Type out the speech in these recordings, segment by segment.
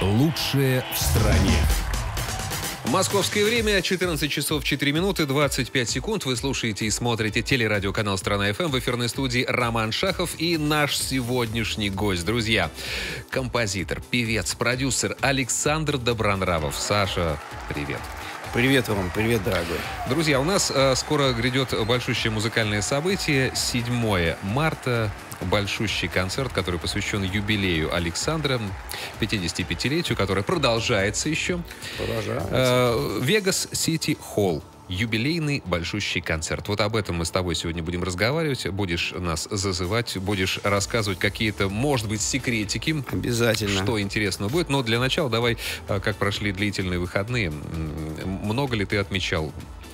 Лучшее в стране. Московское время 14 часов 4 минуты 25 секунд. Вы слушаете и смотрите телерадиоканал «Страна ФМ» в эфирной студии Роман Шахов и наш сегодняшний гость. Друзья, композитор, певец, продюсер Александр Добронравов. Саша, привет. Привет вам, привет, дорогой. Друзья, у нас э, скоро грядет большущее музыкальное событие. 7 марта большущий концерт, который посвящен юбилею Александра, 55-летию, который продолжается еще. Продолжается. Вегас Сити Холл юбилейный большущий концерт. Вот об этом мы с тобой сегодня будем разговаривать. Будешь нас зазывать, будешь рассказывать какие-то, может быть, секретики. Обязательно. Что интересного будет. Но для начала давай, э, как прошли длительные выходные. Много ли ты отмечал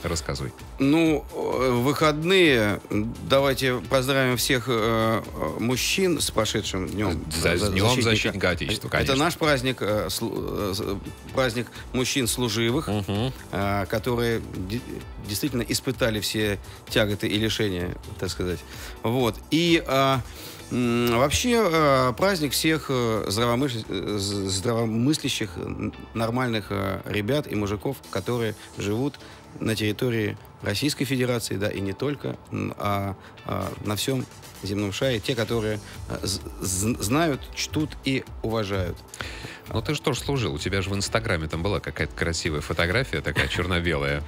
Рассказывай. Ну, э, выходные. Давайте поздравим всех э, мужчин с прошедшим днем. За, за, днем защитника Отечества, конечно. Это наш праздник, э, э, праздник мужчин служивых, угу. э, которые действительно испытали все тяготы и лишения, так сказать. Вот. И э, Вообще э, праздник всех э, здравомыслящих, нормальных ребят и мужиков, которые живут на территории Российской Федерации, да, и не только, а, а на всем земном шаре, те, которые а, знают, чтут и уважают. Ну ты же тоже служил, у тебя же в Инстаграме там была какая-то красивая фотография, такая черно-белая.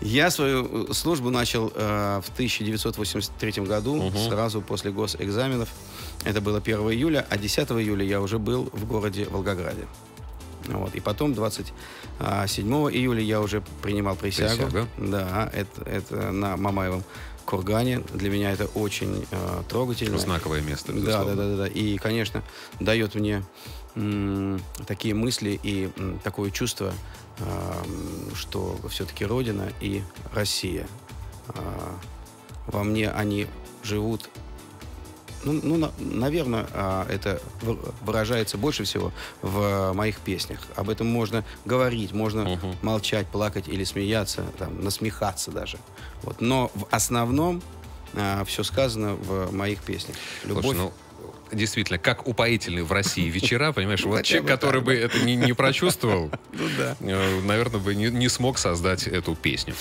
Я свою э, службу начал э, в 1983 году, угу. сразу после госэкзаменов. Это было 1 июля, а 10 июля я уже был в городе Волгограде. Вот. И потом 27 июля я уже принимал присягу. Присяга? Да, это, это на Мамаевом кургане. Для меня это очень э, трогательно. Знаковое место, Да, да, да, да, да. И, конечно, дает мне такие мысли и м, такое чувство, э, что все-таки Родина и Россия. Э, во мне они живут ну, ну на, наверное, а, это выражается больше всего в моих песнях. Об этом можно говорить, можно uh-huh. молчать, плакать или смеяться, там, насмехаться даже. Вот. Но в основном а, все сказано в моих песнях. Любовь. Слушай, ну, действительно, как упоительны в России вечера, понимаешь? Вот человек, который бы это не, не прочувствовал, ну э, наверное, бы не смог создать эту песню.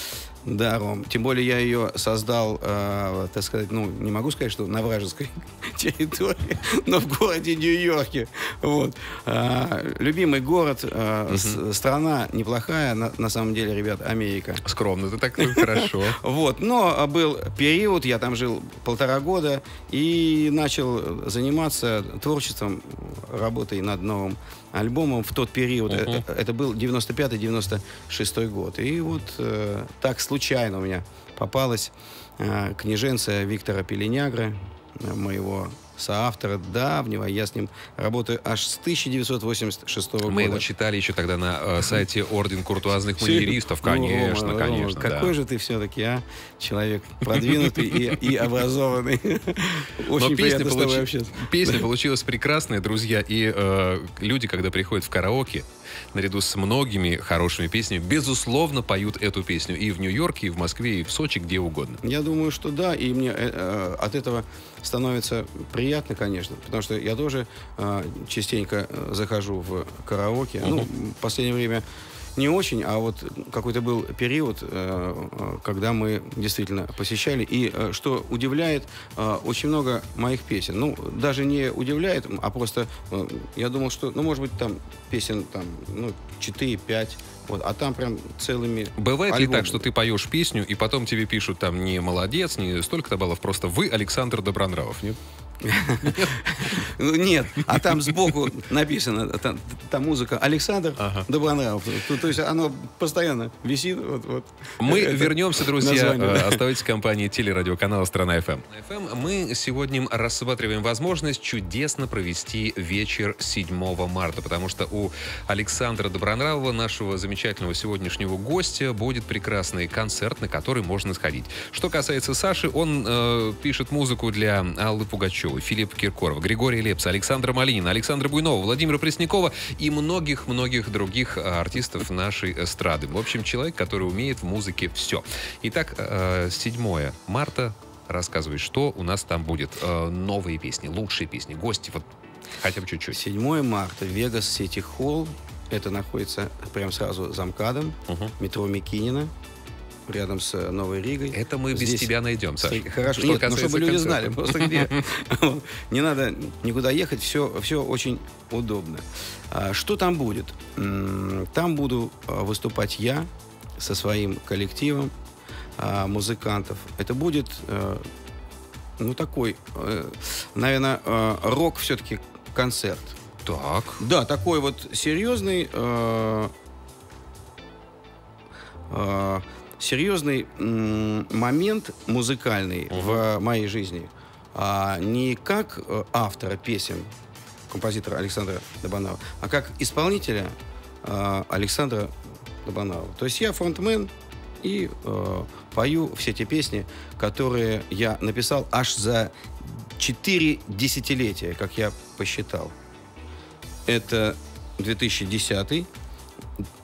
Да, Ром. Тем более я ее создал, э, так сказать, ну, не могу сказать, что на вражеской территории, но в городе Нью-Йорке. Вот. Э, любимый город, э, угу. с, страна неплохая, на, на самом деле, ребят, Америка. Скромно, ты так хорошо. Вот. Но был период, я там жил полтора года и начал заниматься творчеством, работой над новым альбомом в тот период. Uh-huh. Это, это был 95-96 год. И вот э, так случайно у меня попалась э, книженция Виктора Пеленягра, э, моего соавтора давнего. Я с ним работаю аж с 1986 года. Мы его читали еще тогда на э, сайте Орден куртуазных маньеристов. Конечно, Рома, конечно. Рома, какой же ты все-таки, а? Человек продвинутый и, и образованный. Очень приятно с тобой общаться. Песня получилась прекрасная, друзья. И э, люди, когда приходят в караоке, наряду с многими хорошими песнями, безусловно, поют эту песню и в Нью-Йорке, и в Москве, и в Сочи, где угодно. Я думаю, что да, и мне э, э от этого становится приятно, конечно, потому что я тоже э, частенько э, захожу в караоке. Uh-huh. Ну, в последнее время не очень, а вот какой-то был период, э, э, когда мы действительно посещали. И э, что удивляет, очень много моих песен. Ну, даже не удивляет, а просто я думал, что, ну, может быть, там песен там, ну, 4-5. Вот, а там прям целыми Бывает альбомами. ли так, что ты поешь песню, и потом тебе пишут там не молодец, не столько-то баллов, просто вы Александр Добронравов, нет? Ну, нет, а там сбоку написано, та, та музыка Александр. Добронравов. То, есть оно постоянно висит. Мы вернемся, друзья. Э, оставайтесь в компании телерадиоканала «Страна FM». Мы сегодня рассматриваем возможность чудесно провести вечер 7 марта, потому что у Александра Добронравова, нашего замечательного сегодняшнего гостя, будет прекрасный концерт, на который можно сходить. Что касается Саши, он э, пишет музыку для Аллы Пугачевой, Пугачевой, Филиппа Киркорова, Григория Лепса, Александра Малинина, Александра Буйнова, Владимира Преснякова и многих-многих других э, артистов нашей эстрады. В общем, человек, который умеет в музыке все. Итак, 7 э, марта рассказывай, что у нас там будет. Э, новые песни, лучшие песни, гости. Вот Хотя бы чуть-чуть. 7 марта, Вегас Сити Холл. Это находится прямо сразу за МКАДом, угу. метро Микинина рядом с э, Новой Ригой. Это мы Здесь... без тебя найдем, Саша. Хорошо, Что ну, чтобы люди знали, просто где. Не надо никуда ехать, все, все очень удобно. А, что там будет? Там буду а, выступать я со своим коллективом а, музыкантов. Это будет, э, ну, такой, э, наверное, рок все-таки концерт. Так. Да, такой вот серьезный серьезный момент музыкальный в моей жизни. А не как э, автора песен, композитора Александра Добанова, а как исполнителя э, Александра Добанова. То есть я фронтмен и э, пою все те песни, которые я написал аж за четыре десятилетия, как я посчитал. Это 2010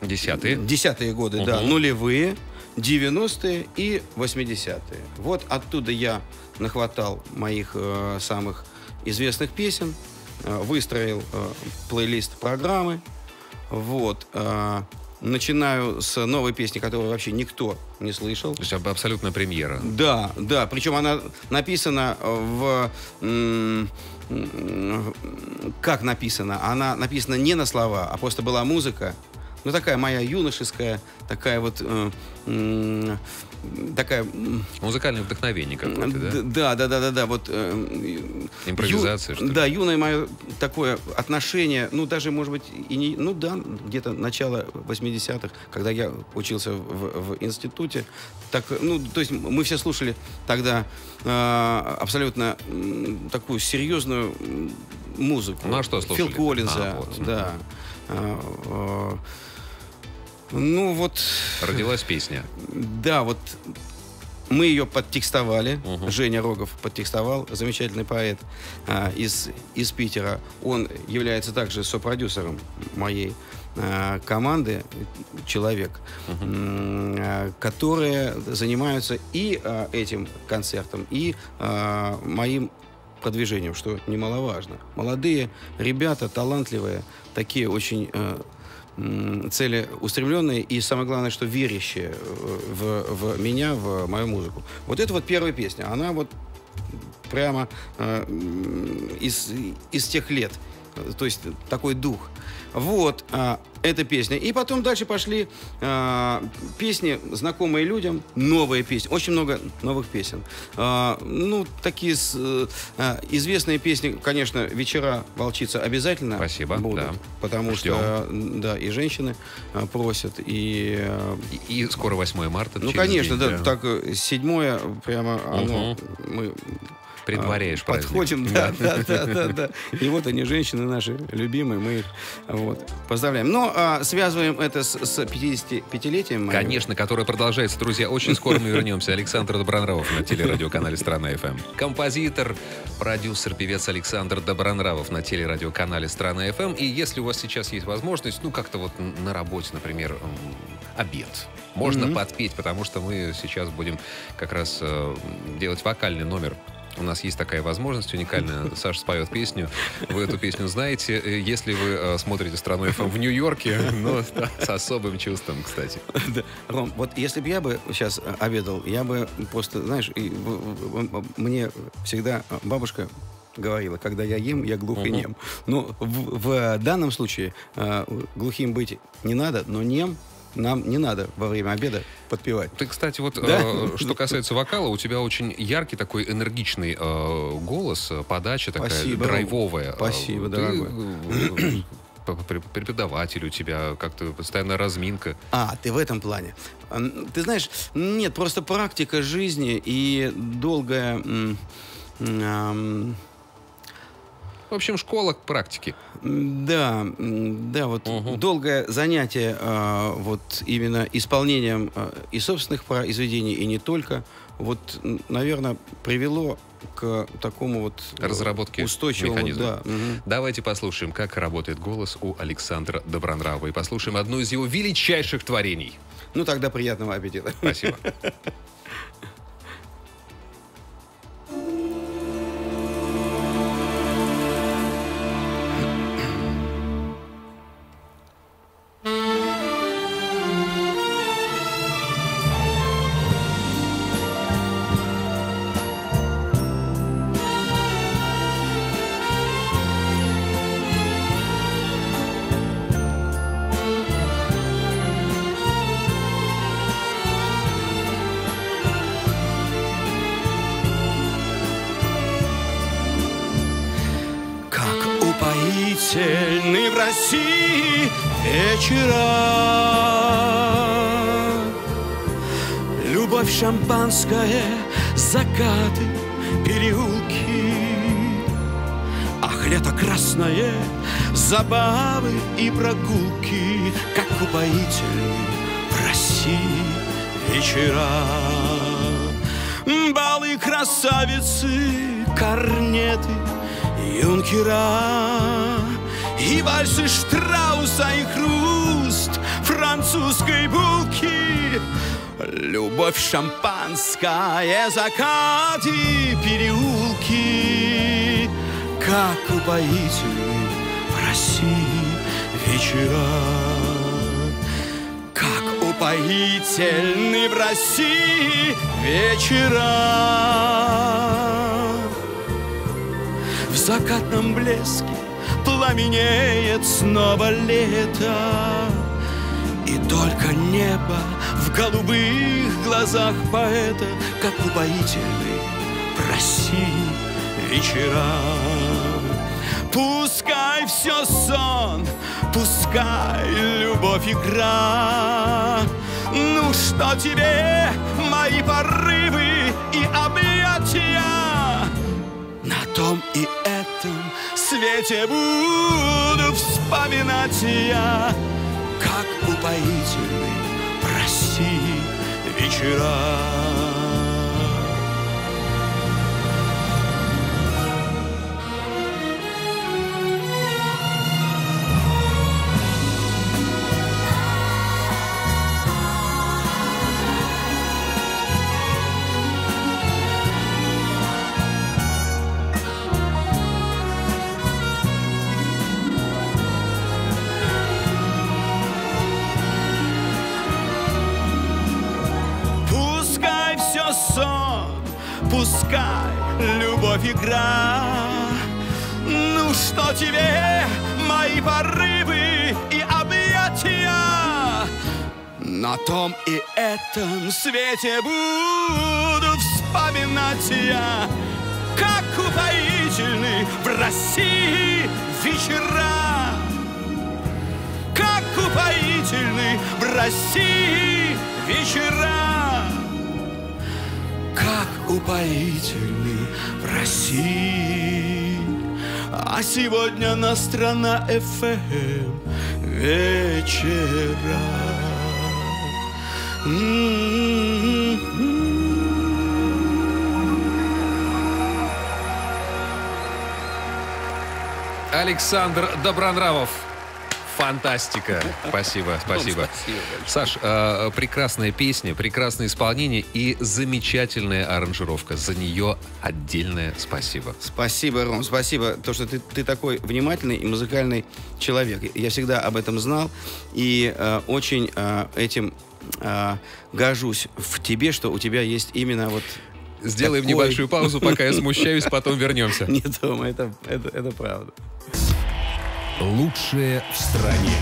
Десятые? Десятые годы, угу. да, нулевые. 90-е и 80-е. Вот оттуда я нахватал моих э, самых известных песен, э, выстроил э, плейлист программы. Вот. Э, начинаю с новой песни, которую вообще никто не слышал. То есть абсолютно премьера. Да, да. Причем она написана в... Как написана? Она написана не на слова, а просто была музыка, ну, такая моя юношеская, такая вот... Э, э, такая... Музыкальное вдохновение какое-то, да? Да, да, да, да, да. Вот, э, Импровизация, ю, что ли? Да, юное мое такое отношение, ну, даже, может быть, и не... Ну, да, где-то начало 80-х, когда я учился в, в институте. Так, ну, то есть мы все слушали тогда э, абсолютно э, такую серьезную музыку. Ну, а что слушали? Фил Коллинза, а, вот. да. Э, э, ну вот... Родилась песня. Да, вот мы ее подтекстовали. Угу. Женя Рогов подтекстовал, замечательный поэт а, из, из Питера. Он является также сопродюсером моей а, команды, человек, угу. а, которые занимаются и а, этим концертом, и а, моим продвижением, что немаловажно. Молодые ребята, талантливые, такие очень целеустремленные и, самое главное, что верящие в, в меня, в мою музыку. Вот это вот первая песня. Она вот прямо э, из, из тех лет. То есть такой дух. Вот а, эта песня. И потом дальше пошли а, песни, знакомые людям, новые песни. Очень много новых песен. А, ну, такие с, а, известные песни, конечно, вечера волчица обязательно Спасибо, будут. Да. Потому Ждем. что, да, и женщины а, просят, и, и... И скоро 8 марта. Ну, конечно, день, да, да. Так, седьмое прямо оно, угу. мы Предваряешь а, Подходим, да, да, да, да, да. И вот они, женщины наши любимые, мы их вот, поздравляем. Но а, связываем это с, с 55-летием. Конечно, которое продолжается, друзья. Очень скоро мы вернемся. Александр Добронравов на телерадиоканале «Страна FM». Композитор, продюсер, певец Александр Добронравов на телерадиоканале «Страна FM». И если у вас сейчас есть возможность, ну, как-то вот на работе, например, обед, можно mm-hmm. подпеть, потому что мы сейчас будем как раз э, делать вокальный номер у нас есть такая возможность уникальная. Саша споет песню. Вы эту песню знаете. Э, если вы э, смотрите «Страну ФМ» в Нью-Йорке, ну, с особым чувством, кстати. Ром, вот если бы я бы сейчас э, обедал, я бы просто, знаешь, мне всегда бабушка говорила, когда я ем, я глух и нем. Но в, в данном случае э, глухим быть не надо, но нем нам не надо во время обеда подпевать. Ты, кстати, вот да? э, что касается вокала, у тебя очень яркий такой энергичный э, голос, э, подача такая Спасибо. драйвовая. Спасибо, Ты, дорогой. преподаватель у тебя, как-то постоянная разминка. А, ты в этом плане. Ты знаешь, нет, просто практика жизни и долгая... В общем, школа практики. Да, да, вот угу. долгое занятие э, вот именно исполнением э, и собственных произведений, и не только, вот, наверное, привело к такому вот разработке устойчивому механизма. Да. Угу. Давайте послушаем, как работает голос у Александра Добронравова и послушаем одно из его величайших творений. Ну тогда приятного аппетита. Спасибо. России вечера. Любовь шампанское, закаты, переулки. Ах, лето красное, забавы и прогулки, Как упоительны в России вечера. Балы красавицы, корнеты, юнкера И вальсы Штрауса и хруст французской булки. Любовь шампанское, закаты, переулки. Как упоительны в России вечера. Как упоительны в России вечера. В закатном блеске пламенеет снова лето И только небо в голубых глазах поэта Как упоительны в России вечера. Пускай все сон, пускай любовь игра. Ну что тебе мои порывы и объятия? На том и этом свете буду вспоминать я Как упоительны в России вечера На том и этом свете буду вспоминать я, как упоительны в России вечера. Как упоительны в России вечера Как упоительны в России А сегодня на страна FM вечера М-м-м. Александр Добронравов. Фантастика. Спасибо, спасибо. Саш, э, прекрасная песня, прекрасное исполнение и замечательная аранжировка. За нее отдельное спасибо. Спасибо, Ром, спасибо. То, что ты, ты такой внимательный и музыкальный человек. Я всегда об этом знал и э, очень э, этим э, горжусь в тебе, что у тебя есть именно вот Сделаем Такой. небольшую паузу, пока я смущаюсь, потом вернемся. Не дома, это, это, это правда. Лучшее в стране.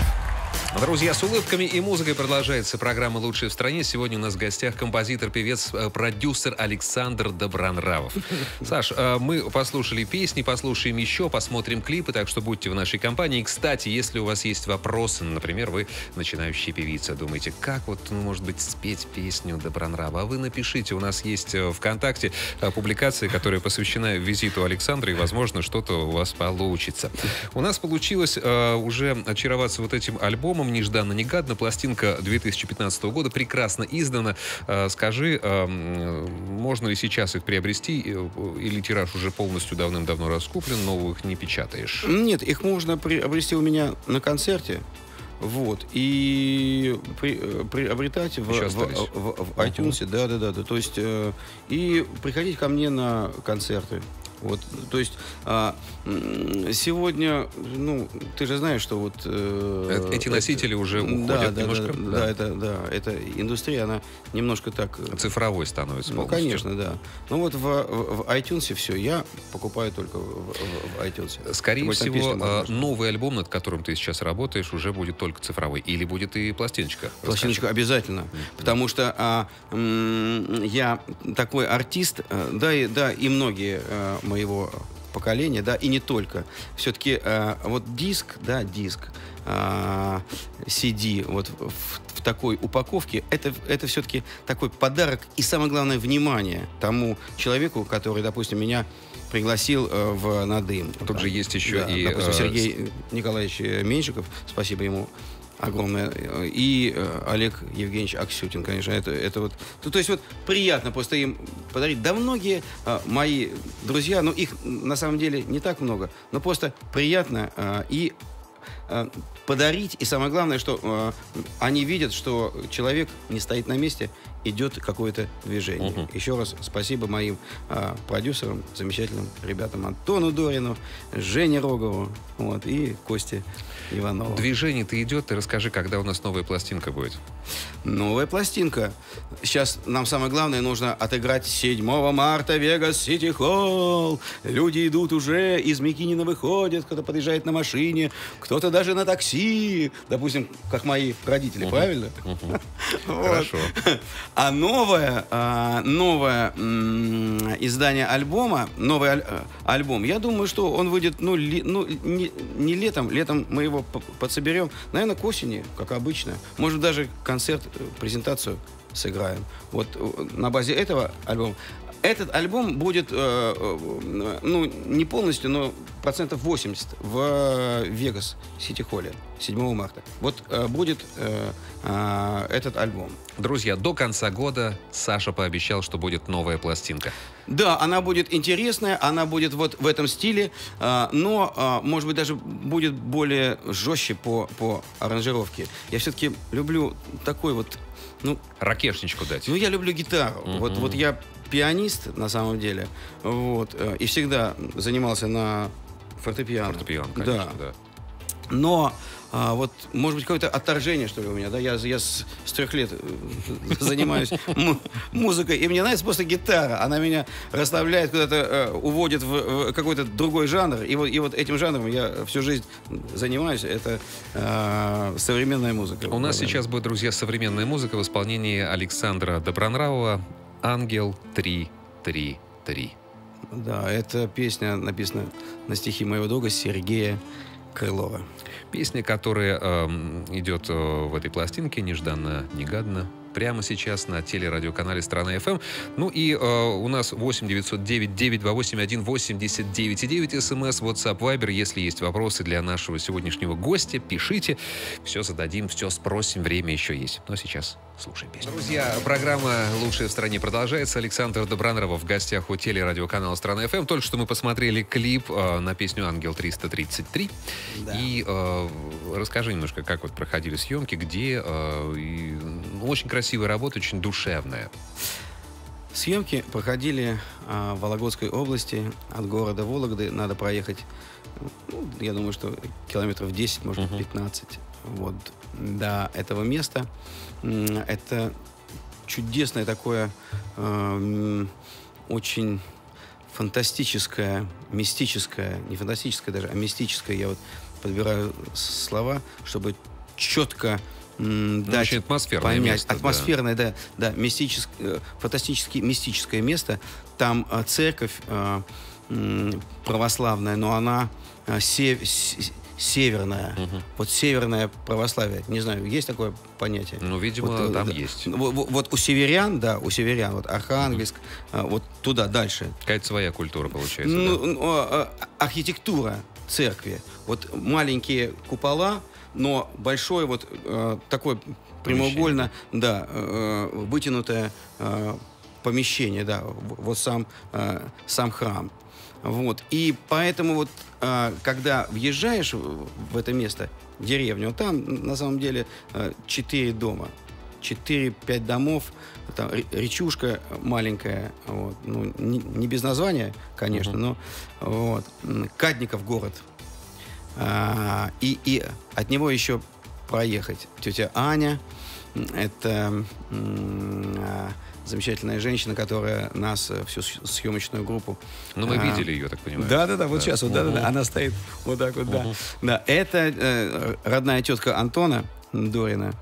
Друзья, с улыбками и музыкой продолжается программа «Лучшие в стране». Сегодня у нас в гостях композитор, певец, э, продюсер Александр Добронравов. Саш, э, мы послушали песни, послушаем еще, посмотрим клипы, так что будьте в нашей компании. И, кстати, если у вас есть вопросы, например, вы начинающая певица, думаете, как вот, ну, может быть, спеть песню Добронрава, а вы напишите. У нас есть э, ВКонтакте публикация, которая посвящена визиту Александра, и, возможно, что-то у вас получится. У нас получилось э, уже очароваться вот этим альбомом «Нежданно-негаданно». Пластинка 2015 года прекрасно издана. Э, скажи, э, м, можно ли сейчас их приобрести, э, или тираж уже полностью давным-давно раскуплен, новых не печатаешь? Нет, их можно приобрести у меня на концерте. Вот. И при- э, приобретать в, Еще в, в- в iTunes. Да, да, да, да. То есть э, и приходить ко мне на концерты. Вот, то есть а, сегодня, ну, ты же знаешь, что вот... э, Э, эти носители уже да, уходят да, немножко? Да, Да. да, это, да, эта индустрия, она немножко так... э, Цифровой становится Ну, полностью. конечно, да. Ну вот в, в, в iTunes все, я покупаю только в, в- в iTunes. Скорее Тем более, там всего, э, можно новый альбом, над которым ты сейчас работаешь, уже будет только цифровой. Или будет и пластиночка? Пластиночку обязательно. Потому что а, м, я такой артист, э, да, и, да, и многие э, моего поколения, да, и не только. Все-таки э, вот диск, да, диск, э, CD, вот в, в такой упаковке, это, это все-таки такой подарок и, самое главное, внимание тому человеку, который, допустим, меня пригласил э, в Надым. Тут да. же есть еще да, и... Допустим, э, Сергей Николаевич Меньшиков, спасибо ему огромное. И э, Олег Евгеньевич Аксютин, конечно, это, это вот... То, то есть вот приятно просто им подарить. Да многие э, мои друзья, ну их на самом деле не так много, но просто приятно э, и э, подарить. И самое главное, что э, они видят, что человек не стоит на месте, идет какое-то движение. Угу. Еще раз спасибо моим э, продюсерам, замечательным ребятам Антону Дорину, Жене Рогову вот, и Косте Иванову. Движение-то идет. Ты расскажи, когда у нас новая пластинка будет. Новая пластинка. Сейчас нам самое главное нужно отыграть 7 марта Вегас Сити Холл. Люди идут уже, из Микинина выходят, кто-то подъезжает на машине, кто-то даже на такси. Допустим, как мои родители, угу. правильно? Угу. Хорошо. А новое, а, новое издание альбома, новый аль, э, альбом, я думаю, что он выйдет, ну, ли, ну не, не летом, летом мы его подсоберем, наверное, к осени, как обычно. Может, даже концерт, э, презентацию сыграем. Вот э, на базе этого альбома. Этот альбом будет, э, э, ну, не полностью, но процентов 80 в Вегас Сити Холле 7 марта. Вот э, будет э, э, этот альбом. Друзья, до конца года Саша пообещал, что будет новая пластинка. Да, она будет интересная, она будет вот в этом стиле, э, но, э, может быть, даже будет более жестче по, по аранжировке. Я все-таки люблю такой вот ну, ракешничку дать. Ну, я люблю гитару. Mm-hmm. Вот, вот я пианист, на самом деле, вот, э, и всегда занимался на фортепиано. Фортепиано, конечно, да. да. Но а, вот, может быть, какое-то отторжение, что ли, у меня, да, я, я с, с трех лет э, занимаюсь музыкой, и мне нравится просто гитара, она меня расставляет куда-то, э, уводит в, какой-то другой жанр, и вот, и вот этим жанром я всю жизнь занимаюсь, это э, современная музыка. У нас сейчас будет, друзья, современная музыка в исполнении Александра Добронравова «Ангел 333». Да, эта песня написана на стихи моего друга Сергея Крылова. Песня, которая э, идет в этой пластинке, нежданно-негаданно, прямо сейчас на телерадиоканале «Страна FM». Ну и э, у нас 8 909 928 189 и 9 смс, WhatsApp, Viber. Если есть вопросы для нашего сегодняшнего гостя, пишите. Все зададим, все спросим. Время еще есть. Но сейчас слушаем песню. Друзья, программа «Лучшая в стране» продолжается. Александр Добранрова в гостях у телерадиоканала «Страна FM». Только что мы посмотрели клип э, на песню «Ангел 333». Да. И э, расскажи немножко, как вот проходили съемки, где. Э, и, ну, очень красивая работа, очень душевная. Съемки проходили а, в Вологодской области. От города Вологды надо проехать, ну, я думаю, что километров 10, может 15 вот, до этого места. Это чудесное такое, э, очень фантастическое, мистическое, не фантастическое даже, а мистическое, я вот подбираю слова, чтобы четко ну, дать очень атмосферное понять. Место, атмосферное, да, да, да мистическое, э, фантастически мистическое место. Там э, церковь э, православная, но она сев, северная. Угу. Вот северное православие. Не знаю, есть такое понятие? Ну, видимо, вот, э, там да, есть. Вот, вот у северян, да, у северян, вот Архангельск, угу. вот туда, дальше. Какая-то своя культура получается. Ну, да? ну архитектура церкви. Вот маленькие купола, но большое вот э, такое прямоугольно, да, э, вытянутое э, помещение, да, вот сам, э, сам храм. Вот. И поэтому вот, э, когда въезжаешь в это место, деревню, там на самом деле э, четыре дома. 4-5 домов, там речушка маленькая, вот, ну, не, не без названия, конечно, uh-huh. но вот, Кадников город, а, и, и от него еще проехать. Тетя Аня, это а, замечательная женщина, которая нас, э, всю съемочную группу... Ну, мы а, видели ее, так понимаю. Да-да-да, вот да. сейчас, вот, да-да-да, она стоит вот так вот, угу. да. Да, это э, родная тетка Антона Дорина.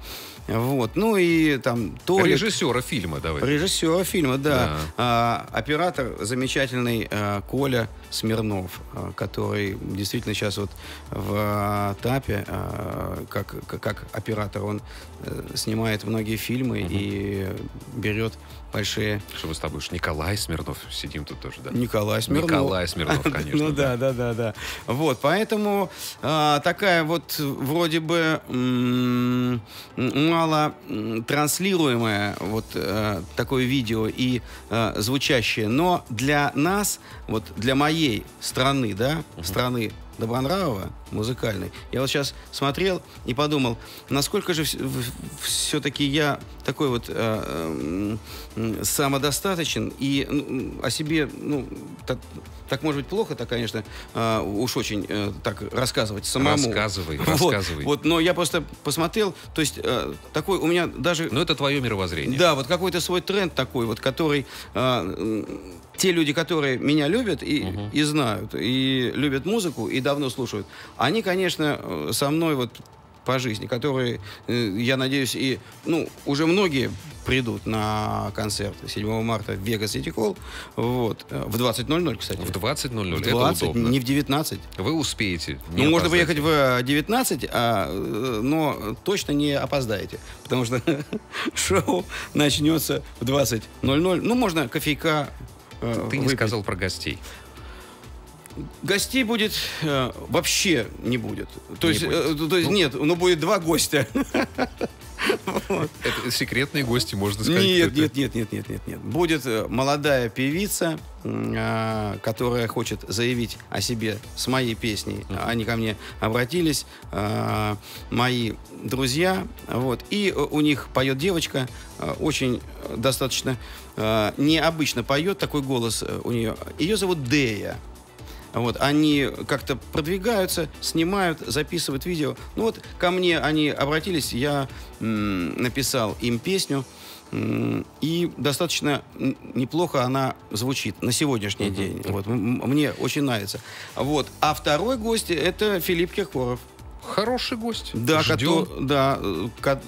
Вот. Ну и там Толик. Режиссера фильма, давай. Режиссера фильма, да. да. А, оператор замечательный а, Коля Смирнов, а, который действительно сейчас вот в ТАПе, а, как, как оператор, он а, снимает многие фильмы угу. и берет большие... Что мы с тобой, Николай Смирнов сидим тут тоже, да? Николай Смирнов. Николай Смирнов, конечно. Ну да, да, да, да. Вот, поэтому а, такая вот вроде бы мало транслируемое вот а, такое видео и а, звучащее, но для нас, вот для моей страны, да, страны Добронравова, музыкальный, я вот сейчас смотрел и подумал, насколько же все-таки я такой вот э, э, самодостаточен и ну, о себе, ну, так, так может быть плохо, так, конечно, э, уж очень э, так рассказывать самому. Рассказывай, вот, рассказывай. Вот, но я просто посмотрел, то есть э, такой у меня даже... Ну, это твое мировоззрение. Да, вот какой-то свой тренд такой, вот, который... Э, те люди, которые меня любят и, угу. и знают, и любят музыку, и давно слушают, они, конечно, э, со мной вот по жизни, которые, э, я надеюсь, и, ну, уже многие придут на концерт 7 марта в Вега Сити Холл, вот, э, в 20.00, кстати. В 20.00, это 20, удобно. не в 19. Вы успеете. Ну, можно поехать в 19, а, но точно не опоздаете, потому что шоу начнется в 20.00. Ну, можно кофейка Э, Ты не сказал про гостей. Гостей будет э, вообще не будет. То не есть, будет. Э, то есть ну, нет, но будет два гостя. Это секретные гости, можно сказать. Нет, нет, нет, нет, нет, нет, нет. Будет э, молодая певица, э, которая хочет заявить о себе с моей песней. Они ко мне обратились, э, мои друзья, вот. И у них поет девочка, очень достаточно необычно поет, такой голос у нее. Ее зовут Дея. Вот, они как-то продвигаются, снимают, записывают видео. Ну вот ко мне они обратились, я написал им песню, и достаточно неплохо она звучит на сегодняшний uh-huh. день. Вот, мне очень нравится. Вот. А второй гость это Филипп Киркоров. Хороший гость. Да, кото, да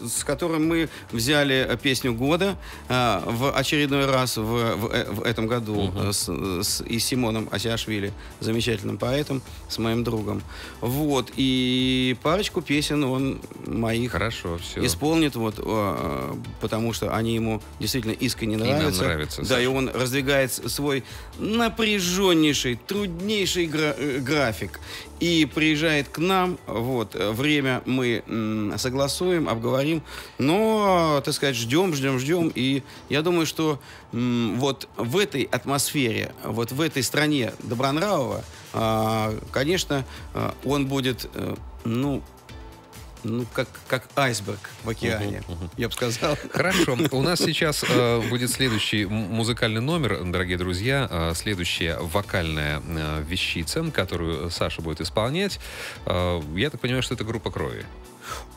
с которым мы взяли песню года э, в очередной раз в, в, э, в этом году угу. с, с, и Симоном Асиашвили, замечательным поэтом, с моим другом. Вот. И парочку песен он моих Хорошо, все. исполнит, вот, э, потому что они ему действительно искренне нравятся. И нравится. Да, и он раздвигает свой напряженнейший, труднейший гра график и приезжает к нам. Вот, время мы согласуем, обговорим, но, так сказать, ждем, ждем, ждем. И я думаю, что вот в этой атмосфере, вот в этой стране Добронравова, а, конечно, а, он будет, э, ну, ну, как, как айсберг в океане, uh-huh, uh-huh. я бы сказал. Хорошо. У нас сейчас э, будет следующий музыкальный номер, дорогие друзья. Э, следующая вокальная э, вещица, которую Саша будет исполнять. Э, я так понимаю, что это группа крови.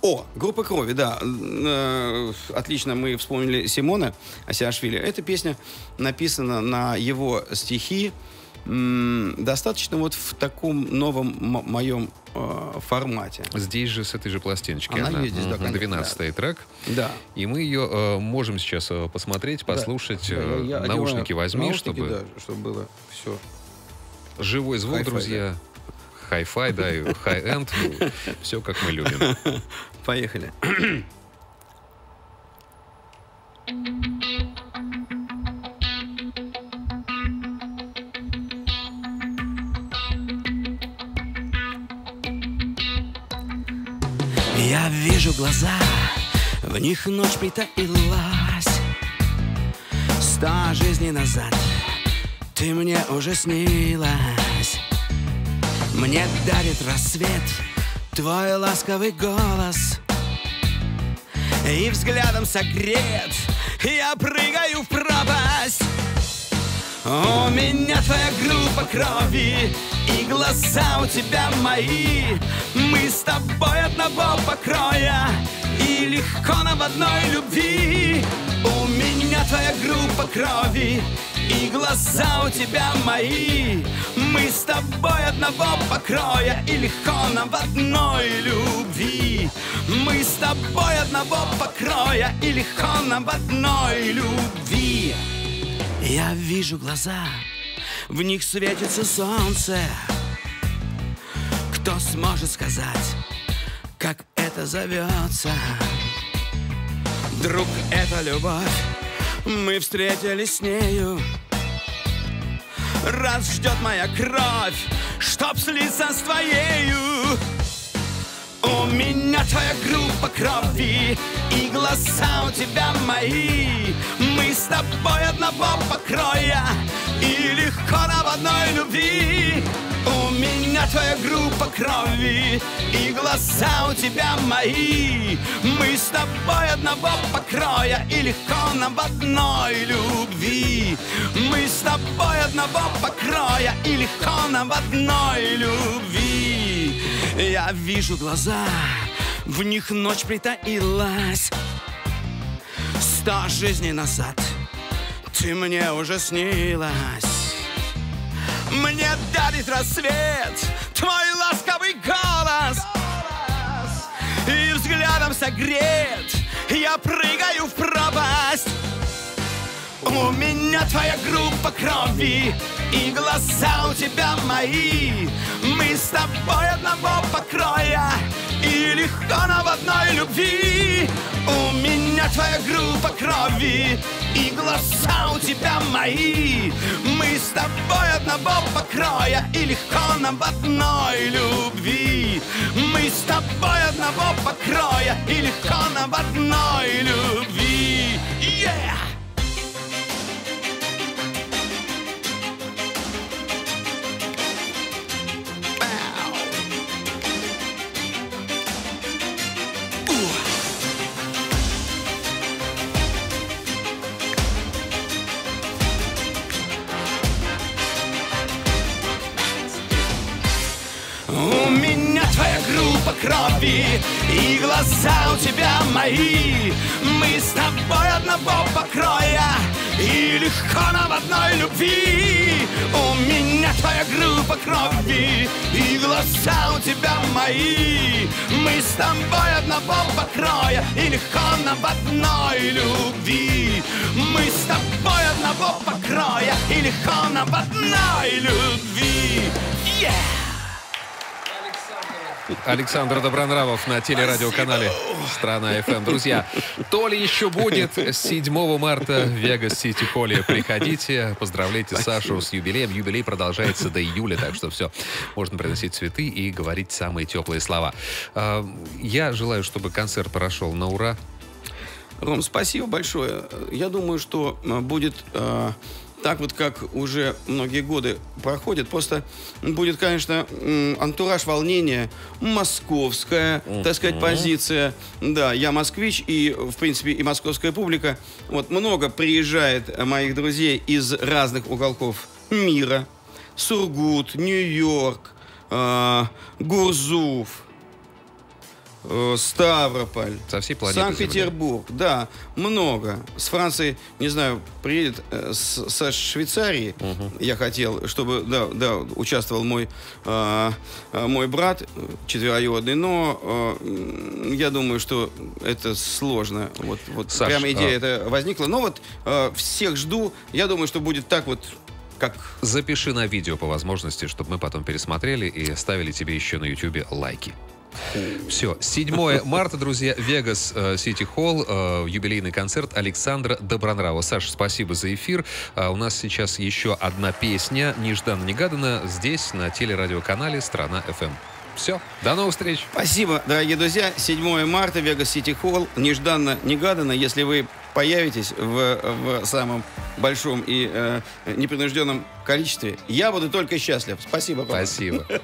О, группа крови, да. Э, отлично, мы вспомнили Симона Асиашвили. Эта песня написана на его стихи достаточно вот в таком новом моем э, формате. Здесь же с этой же пластиночки она, она здесь, да, 12 да. трек. Да. И мы ее э, можем сейчас э, посмотреть, послушать. Да. Э, я, я наушники возьми, наушники, чтобы... Да, чтобы было все. Живой звук, друзья. Хай-фай, да, и хай-энд. Все, как мы любим. Поехали. Я вижу глаза, в них ночь притаилась. Сто жизней назад ты мне уже снилась. Мне дарит рассвет твой ласковый голос. И взглядом согрет я прыгаю в пропасть. У меня твоя группа крови и глаза у тебя мои. Мы с тобой одного покроя И легко нам в одной любви. У меня твоя группа крови И глаза у тебя мои. Мы с тобой одного покроя И легко нам в одной любви. Мы с тобой одного покроя И легко нам в одной любви. Я вижу глаза, в них светится солнце. Кто сможет сказать, как это зовется? Друг, это любовь, мы встретились с нею. Раз ждет моя кровь, чтоб слиться с твоею. У меня твоя группа крови И глаза у тебя мои. Мы с тобой одного покроя И легко нам в одной любви. У меня твоя группа крови И глаза у тебя мои. Мы с тобой одного покроя И легко нам в одной любви. Мы с тобой одного покроя И легко нам в одной любви. Я вижу глаза В них ночь притаилась. Сто жизней назад Ты мне уже снилась. Мне дарит рассвет Твой ласковый голос. И взглядом согрет. Я прыгаю в пропасть. У меня твоя группа крови И глаза у тебя мои. Мы с тобой одного покроя И легко нам в одной любви. У меня твоя группа крови и глаза у тебя мои. Мы с тобой одного покроя И легко нам в одной любви. Мы с тобой одного покроя И легко нам в одной любви. Yeah! Крови И глаза у тебя мои. Мы с тобой одного покроя И легко нам одной любви. У меня твоя группа крови И глаза у тебя мои. Мы с тобой одного покроя И легко нам одной любви. Мы с тобой одного покроя И легко нам одной любви. Yeah! Александр Добронравов на телерадиоканале «Страна FM». Друзья, то ли еще будет 7 марта в Вегас-Сити Холле. Приходите, поздравляйте Сашу с юбилеем. Юбилей продолжается до июля, так что все. Можно приносить цветы и говорить самые теплые слова. А, я желаю, чтобы концерт прошел на ура. Ром, спасибо большое. Я думаю, что будет э, так вот, как уже многие годы проходят, просто будет, конечно, антураж волнения, московская, uh-huh. так сказать, позиция. Да, я москвич, и, в принципе, и московская публика. Вот много приезжает моих друзей из разных уголков мира. Сургут, Нью-Йорк, э, Гурзуф, Ставрополь, Со всей планеты Санкт-Петербург, да, много. С Франции, не знаю, приедет э, с, со Швейцарии. Угу. Я хотел, чтобы, да, да, участвовал мой, э, мой брат четвероюродный, но э, я думаю, что это сложно. Вот, вот Саш, прямо идея а... это возникла. Но вот э, всех жду. Я думаю, что будет так вот как... Запиши на видео по возможности, чтобы мы потом пересмотрели и ставили тебе еще на YouTube лайки. Все, 7 марта, друзья, Вегас э, Сити Холл, э, юбилейный концерт Александра Добронрава. Саша, спасибо за эфир. А у нас сейчас еще одна песня, нежданно-негаданно, здесь, на телерадиоканале «Страна FM». Все, до новых встреч. Спасибо, дорогие друзья. 7 марта, Вегас Сити Холл. Нежданно-негаданно, если вы появитесь в, в самом большом и э, непринужденном количестве, я буду только счастлив. Спасибо. Папа. Спасибо.